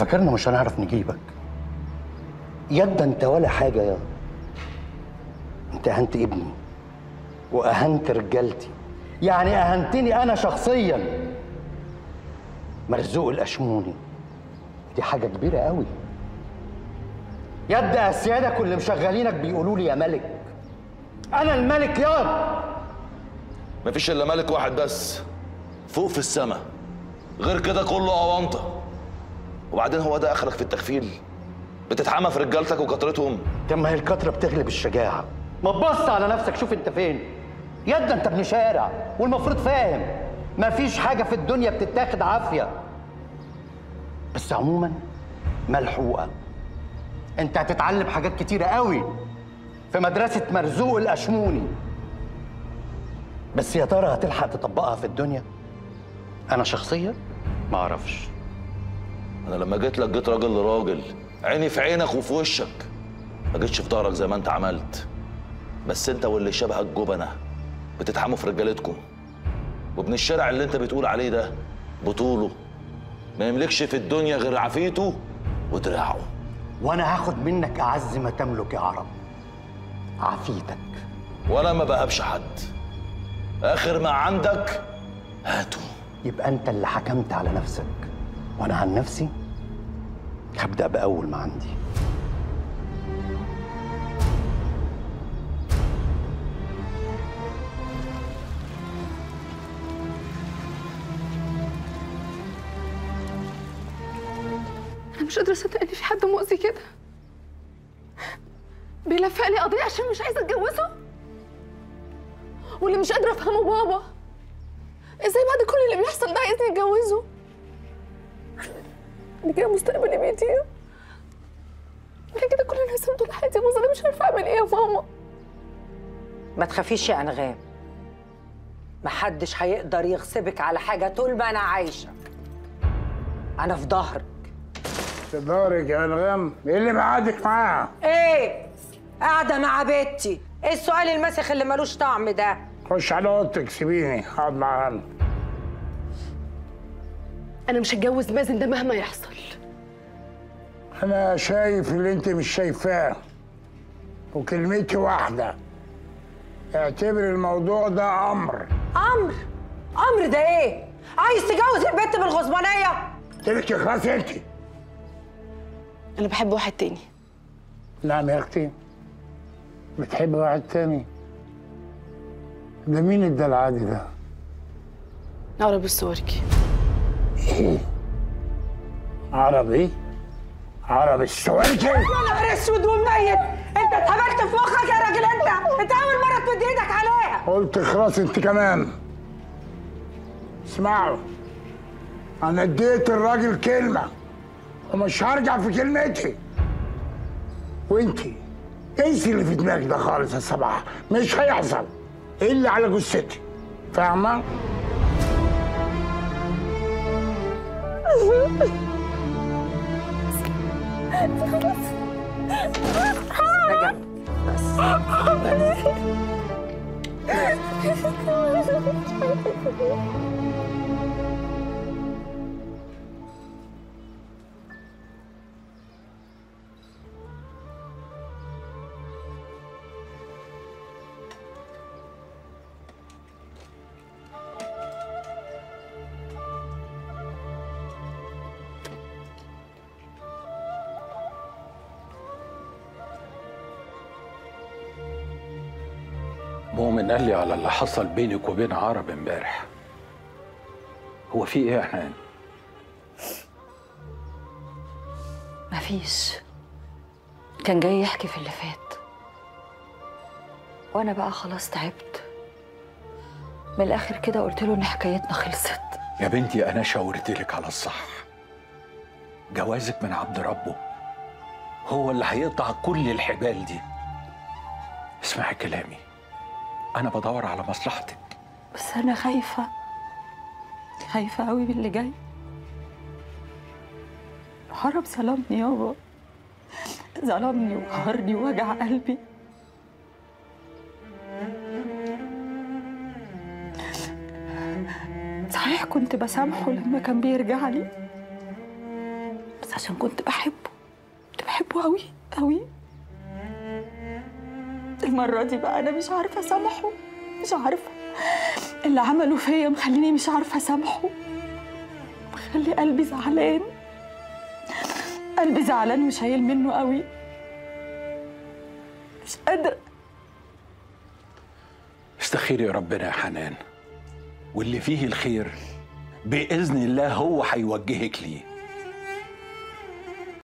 فاكرنا مش هنعرف نجيبك. يد انت ولا حاجة يا انت أهنت ابني وأهنت رجالتي. يعني أهنتني أنا شخصيا. مرزوق الأشموني. دي حاجة كبيرة قوي. يد اسيادك واللي مشغلينك بيقولوا لي يا ملك. أنا الملك ياض مفيش إلا ملك واحد بس. فوق في السماء. غير كده كله اونطه وبعدين هو ده أخرك في التخفيل بتتحمى في رجالتك وكترتهم. طب ما هي الكترة بتغلب الشجاعة. ما تبص على نفسك شوف أنت فين. يد أنت ابن شارع والمفروض فاهم. مفيش حاجة في الدنيا بتتاخد عافية. بس عموما ملحوقة. أنت هتتعلم حاجات كتيرة قوي في مدرسة مرزوق الأشموني. بس يا ترى هتلحق تطبقها في الدنيا؟ أنا شخصيا ما أعرفش. أنا لما جيت لك جيت راجل لراجل عيني في عينك وفي وشك. ما جيتش في ظهرك زي ما انت عملت. بس انت واللي شبهك جبنة. بتتحموا في رجالتكم. وابن الشارع اللي انت بتقول عليه ده بطوله. ما يملكش في الدنيا غير عافيته ودراعه. وأنا هاخد منك أعز ما تملك يا عرب. عافيتك وأنا ما بهبش حد. آخر ما عندك هاته. يبقى أنت اللي حكمت على نفسك. وأنا عن نفسي هبدأ بأول ما عندي. أنا مش قادرة أصدق إن في حد مؤذي كده. بيلفق لي قضية عشان مش عايزة أتجوزه؟ واللي مش قادرة أفهمه بابا. إزاي بعد كل اللي بيحصل ده عايزني أتجوزه؟ أنا كده مستقبلي بيضيع أنا كده كل الناس طول حياتي بس أنا مش عارفة أعمل إيه يا ماما. ما تخافيش يا أنغام. محدش هيقدر يغصبك على حاجة طول ما أنا عايشة. أنا في ظهرك. في ظهرك يا أنغام؟ إيه اللي معادك معاها؟ إيه؟ قاعدة مع بنتي إيه السؤال المسخ اللي ملوش طعم ده؟ خش على أوضتك سيبيني اقعد معاها أنا. أنا مش هتجوز مازن ده مهما يحصل. أنا شايف اللي أنت مش شايفاه. وكلمتي واحدة. اعتبر الموضوع ده أمر. أمر؟ أمر ده إيه؟ عايز تجوز البنت بالغصبانية؟ لك خلاص انت أنا بحب واحد تاني. نعم يا أختي. بتحب واحد تاني؟ ده مين الدلع ده؟ عربي السوركي عربي؟ عربي السويكي يا نهار اسود ومنيل أنت اتهبلت في مخك يا راجل أنت. أنت أول مرة تمد إيدك عليها قلت خلاص أنت كمان. اسمعوا. أنا اديت الراجل كلمة ومش هرجع في كلمتي. وانتي إنسي اللي في دماغك ده خالص يا صباح. مش هيحصل إلا على جثتي. فاهمة؟ رجع بس مؤمن قال لي على اللي حصل بينك وبين عرب امبارح. هو في إيه يا حنان؟ مفيش. كان جاي يحكي في اللي فات. وأنا بقى خلاص تعبت. من الآخر كده قلت له إن حكايتنا خلصت. يا بنتي أنا شاورت لك على الصح. جوازك من عبد ربه. هو اللي هيقطع كل الحبال دي. اسمعي كلامي. أنا بدور على مصلحتك. بس أنا خايفة. خايفة قوي من اللي جاي. عرب ظلمني يابا. ظلمني وقهرني ووجع قلبي. صحيح كنت بسامحه لما كان بيرجع لي بس عشان كنت بحبه. كنت بحبه قوي قوي المرة دي بقى أنا مش عارفة أسامحه. مش عارفة. اللي عمله فيا مخليني مش عارفة أسامحه. مخلي قلبي زعلان. قلبي زعلان وشايل منه قوي. مش قادرة استخيري ربنا يا حنان. واللي فيه الخير بإذن الله هو هيوجهك ليه.